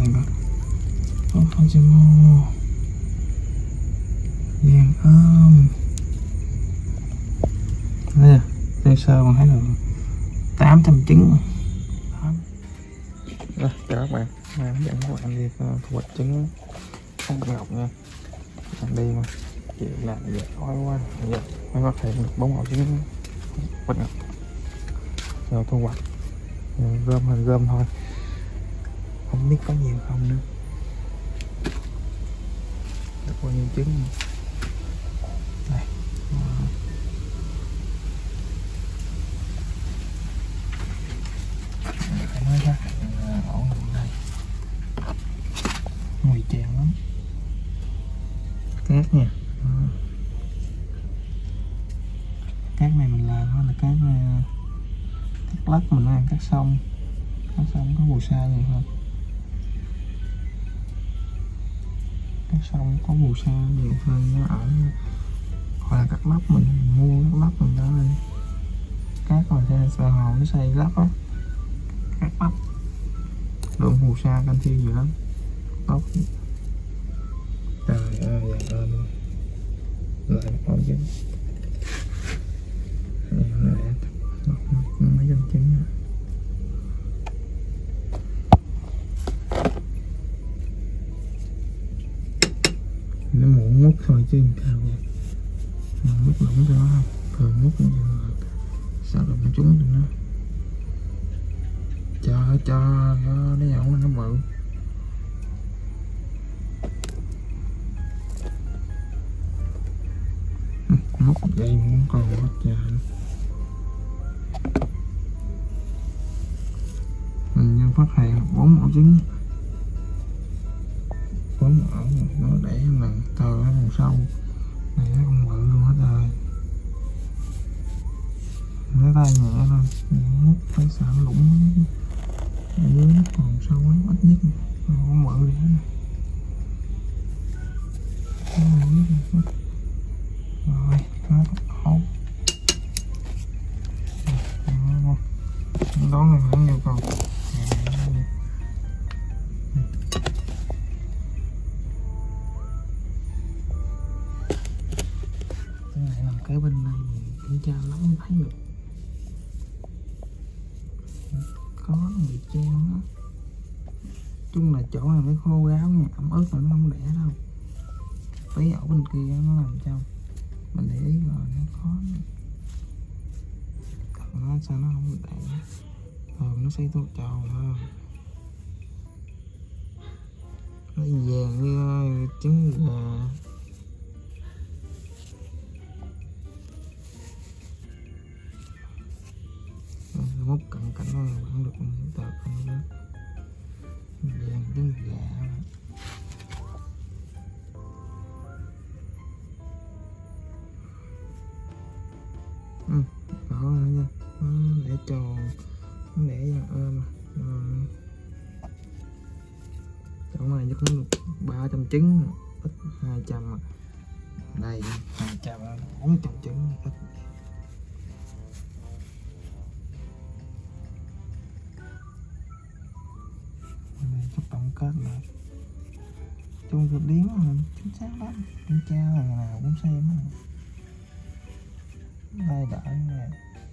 này bạn Có con ôm. Đây à Đây sơ còn thấy là 800 trứng Rồi, chào các bạn. Hôm nay dẫn các bạn đi ờ, thu hoạch trứng không ngọc nha. Bạn đi mà. Chị làm dễ ói quá. Giờ mới phát hiện được bốn ổ trứng bạch ngọc Giờ thu hoạch. Giờ gom hay gom thôi. Không biết có nhiều không nữa. Được bao nhiêu trứng Đây phải nói ra ổ nằm đây ngồi chèn lắm. Cát nha. Ờ. Cát này mình làm nó là cát ờ, cát lắc mình ăn, cát sông. Cát sông có phù sa nhiều hơn. Cái sông có phù sa nhiều hơn, nó ở gọi là cắt lóc mình, mua cắt lóc mình đó cát ngoài xe sờ hồ nó xây lắp á. Cắt lóc lượng phù sa canxi nhiều lắm. Tốt trời ơi là ơn lại một con sao đụng trúng tụi nó cho cho cho nó nhậu nó bự. Móc dây muốn còn quá trời mình như phát hiện bốn ổ trứng bốn ổ nó để lần thờ ở đằng sau. Phải sợ lũng ở dưới nó còn sâu lắm, ít nhất nó. Không bự gì hết rồi hết. rồi nó đón này không nhiều còn cái bên này kiểm tra lắm thấy được. Khó người chen á. Chung là chỗ này phải khô ráo nha, ẩm ướt mà nó không đẻ đâu. Tí ở bên kia nó làm trong mình để ý rồi nó khó. Còn nó sao nó không đẻ thường nó xây tô tròn thôi nó vàng như trứng gà. Góc cận cảnh nó là được những tờ không lớn vàng đến dạ ừ đó nữa nha ừ, để tròn để dạng ơ mà. Ừ. Chỗ này nhất nó được ba trăm trứng, ít hai trăm đây, hai trăm, bốn trăm trứng, ít kết chung cực điếm mà, chính xác lắm. Kiểm tra là ngày nào cũng xem mà. Đây đỡ nè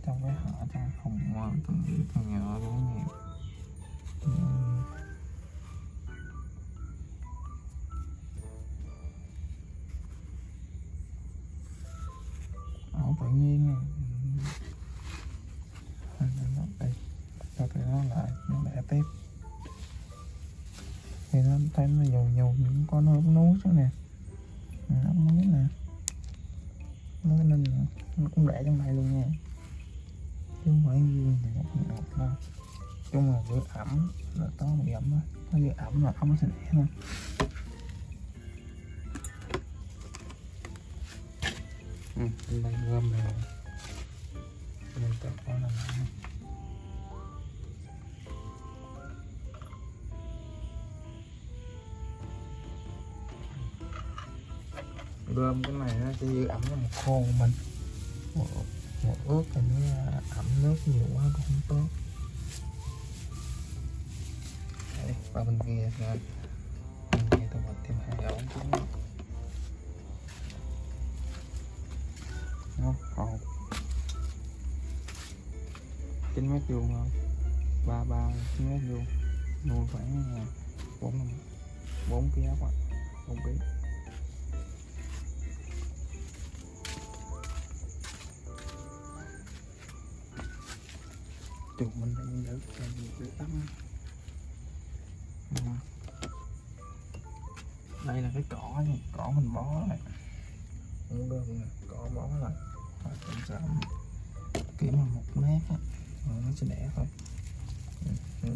trong cái họ, trong phòng mà từng từng nhỏ cũng nhiều thấy nhiều những con nó ốc núi xuống nè ốc núi nè nó nên là nó cũng đẻ trong này luôn nha. Chứ không phải như thì một ngọt đâu chung là giữ ẩm là to bị ẩm á. Nó giữ ẩm là không có sẽ đẻ thôi. Ừ, mình gom này mình tập con là bơm cái này nó sẽ giữ ẩm cho một khô của mình. Một, một ướt thì nó à, ẩm nước nhiều quá cũng không tốt. Đây, qua bên kia rồi bên kia tôi bật thêm hai ống trứng nó hột chín mét vuông thôi. Ba ba chín mét vuông. Nuôi khoảng à, bốn bốn ký ốc ạ bốn ký. Chuột mình đang giữ để tắm đây là cái cỏ nha, cỏ mình bó lại cũng được nè, cỏ bó lại và cũng sẽ kiếm một mét á rồi nó sẽ đẻ thôi. Ừ, ừ,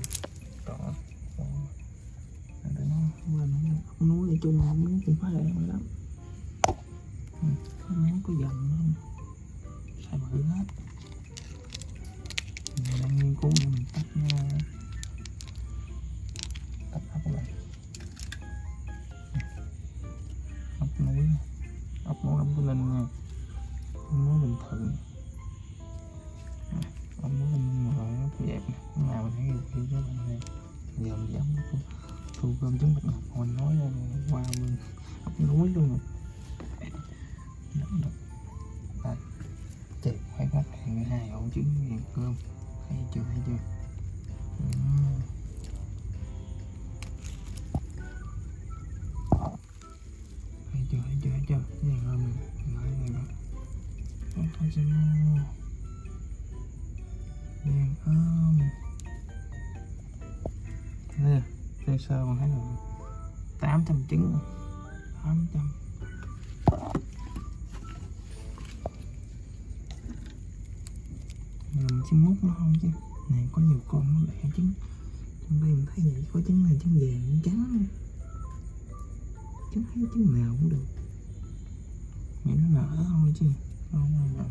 cỏ bó để nó lên nó núi nói chung, không núi cũng phải đẹp lắm nó có dần không xài bự hết. Của linh nha. Ốc bình thường. Ông muốn linh mà nó dẹp nè nào mình thấy review cho bạn này giờ mình dám thu, gom trứng bạch ngọc mình sơ sơ còn thấy là 800 trứng 800 mình sẽ múc nó không chứ. Này, có nhiều con nó đẻ trứng. Trong đây mình thấy vậy có trứng này, trứng vàng, trứng trắng. Trứng thấy trứng nào cũng được. Miễn nó nở thôi chứ. Không có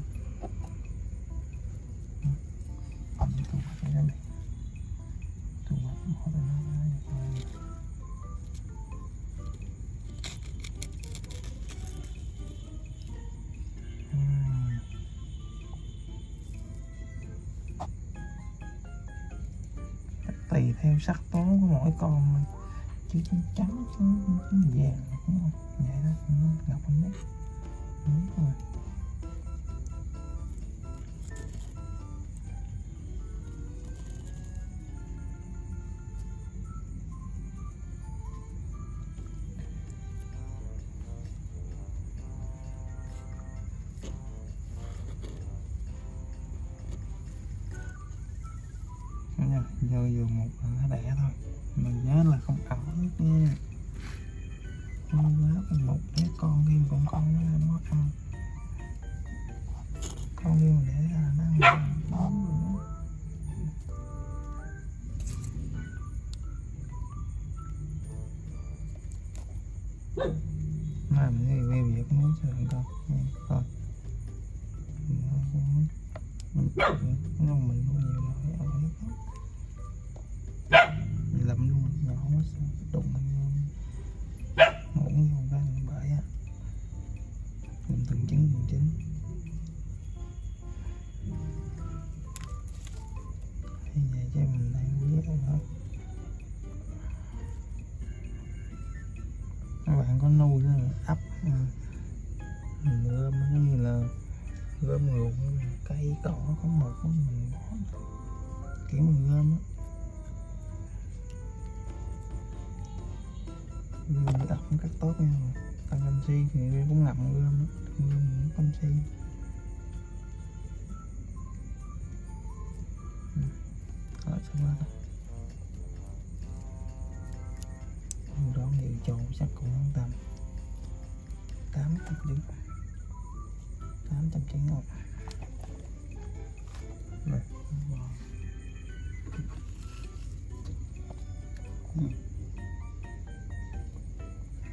theo sắc tố của mỗi con mình. Chứ trắng trắng chứ trứng vàng đúng không. Vậy đó, nó ngọc anh đấy đúng rồi. Nha giờ vừa một là nó đẻ thôi. Mình nhớ là không ảo nước nha không quá một đứa con kia con con nó nó ăn. Con kia mình để ra nó ăn bóng làm cái gì về việc nói cho thằng con thôi. Nhưng mình nuôi nhiều hay vậy chứ mình đang biết rồi các bạn có nuôi đó ấp ừ. mình gom nó như là gom ruộng cây cỏ có mật của mình bỏ kiểu mình gom á. Mình ấp cắt tốt nha. Tăng canxi thì cũng ngậm gom á. Gom canxi Ừ. 891 891 này ừ.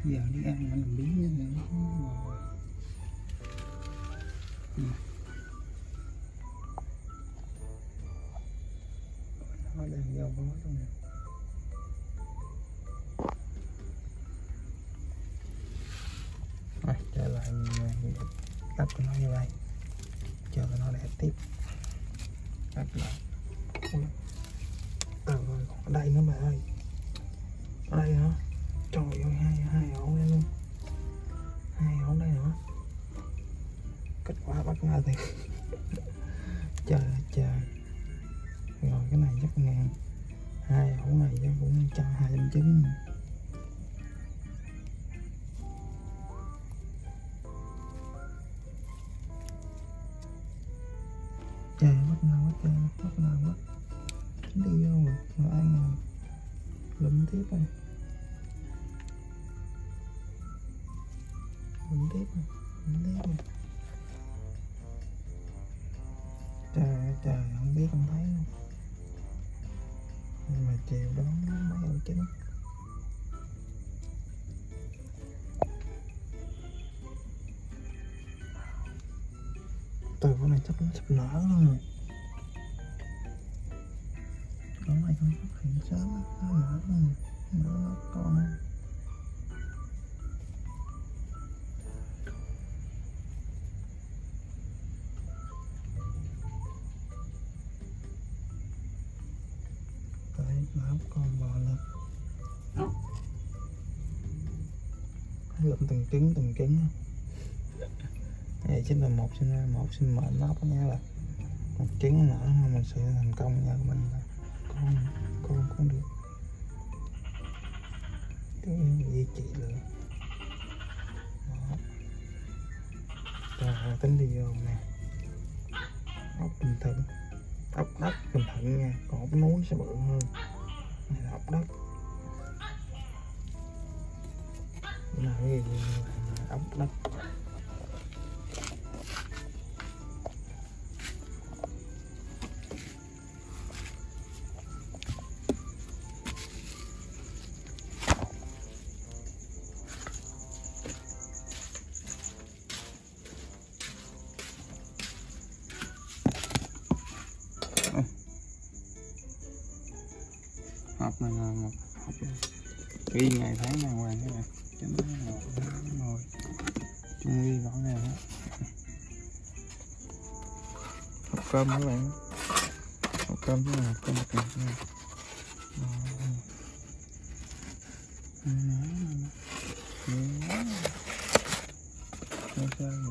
giờ đi ăn mà làm biến nên là nó ngồi nó đang giao bó luôn này. Tắt cho nó như vậy. Chờ nó để tiếp. Tắt lại. Ui, từ rồi còn ở đây nữa mà ơi. Lụm tiếp rồi lụm tiếp rồi. Lụm tiếp trời ơi, trời, không biết không thấy luôn nhưng mà chiều đó mấy ông chính từ con này sắp nó sắp nở luôn rồi. Con này không phát hiện sớm, nó nở luôn rồi nó con con bò lên lụm từng trứng từng trứng này chính là một sinh ra một sinh mệnh nó nha là một trứng nở mình sẽ thành công nha mình con con con cũng được cái gì chị lựa đó tính đi vô nè. Ốc bình thường. Ốc đất bình thường nha. Còn ốc núi sẽ bự hơn. Này là ốc đất. Là cái gì ốc đất. Hộp này là một hộp ghi ngày tháng đàng hoàng thế này. Cho nó một rồi. Chung ghi rõ ràng hết. Hộp cơm các bạn? Hộp cơm thế này hộp cơm một này nha Hãy subscribe cho kênh Ghiền Mì Gõ Để không bỏ lỡ những video hấp dẫn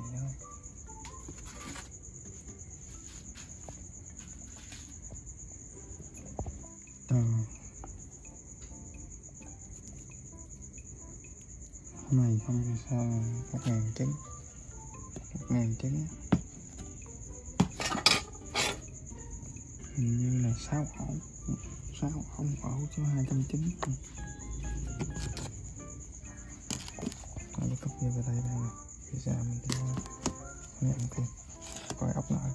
Ờ. này, không biết sao một ngàn trứng một ngàn trứng hình như là sáu ổ sáu không ổ chứ hai trăm trứng đây cấp về đây đây nè. Bây giờ mình đi nhận tiền coi ốc lại.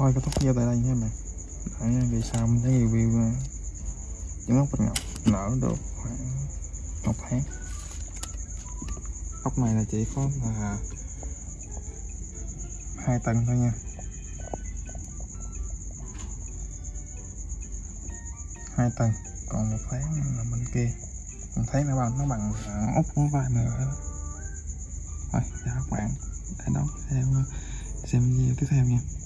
Thôi kết thúc video tại đây nha bạn để vì sao mình thấy review những ốc bạch ngọc. Nở được khoảng một tháng. Ốc này là chỉ có là hai tầng thôi nha. Hai tầng còn một tháng là bên kia. Mình thấy nó bằng nó bằng ốc nó vai mà rồi thôi chào các bạn. Để đón theo xem video tiếp theo nha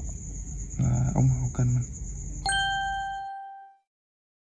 Ờ, là ủng hộ kênh mình.